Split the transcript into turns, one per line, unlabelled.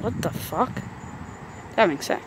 What the fuck? Having sex.